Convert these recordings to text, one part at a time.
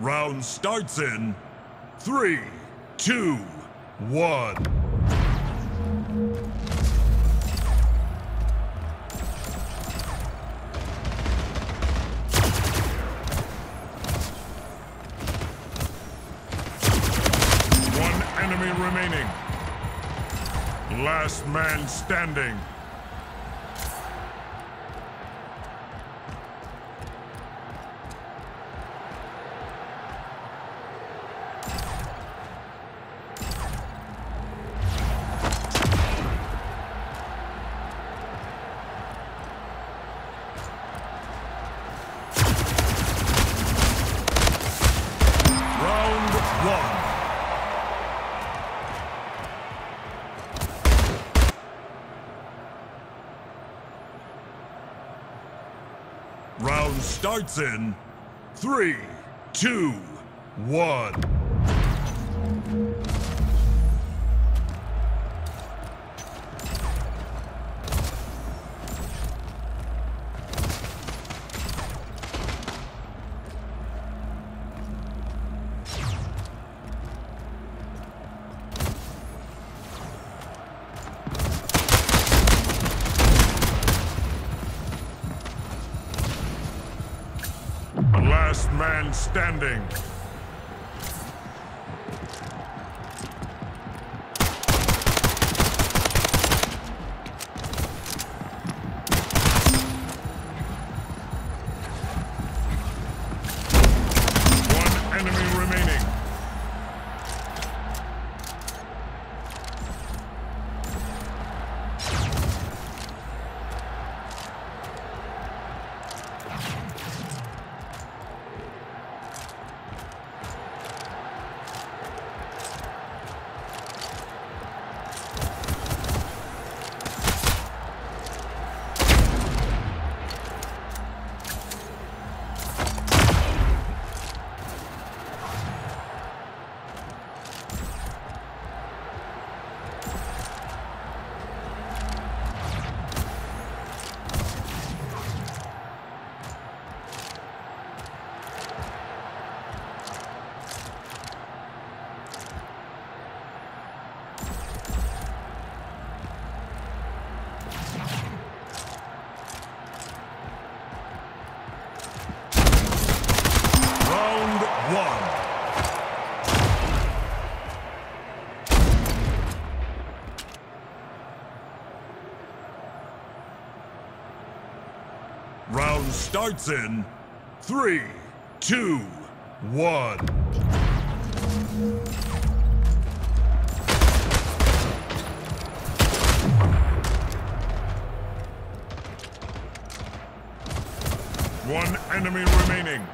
Round starts in three, two, one. One enemy remaining. Last man standing. Round starts in three, two, one. Last man standing. Starts in three, two, one. One enemy remaining.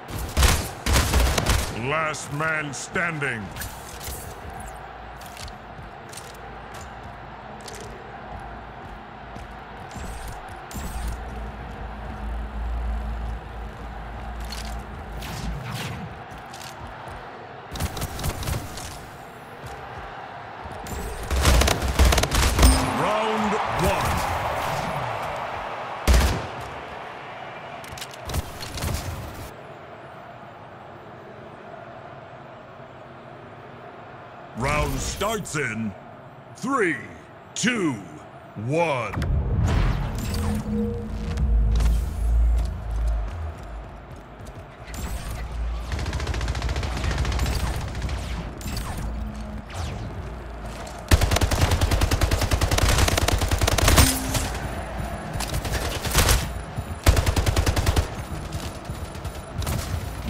Last man standing. Round starts in three, two, one.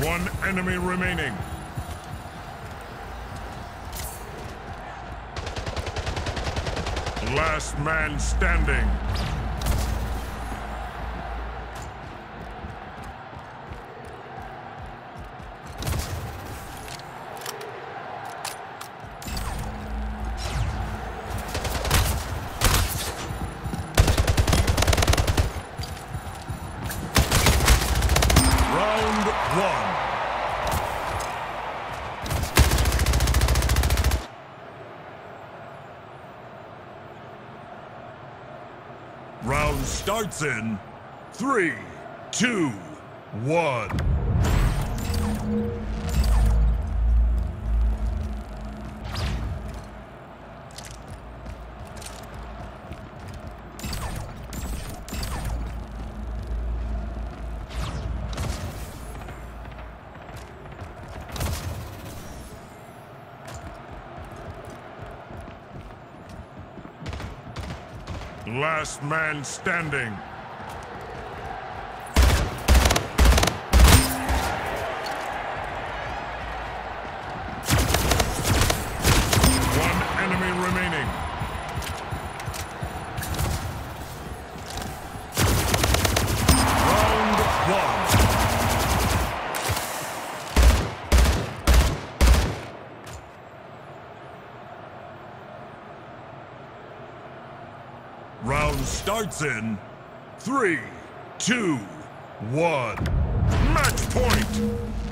One enemy remaining. Last man standing. Round starts in three, two, one. Last man standing. One enemy remaining. Round one. Round starts in three, two, one. Match point!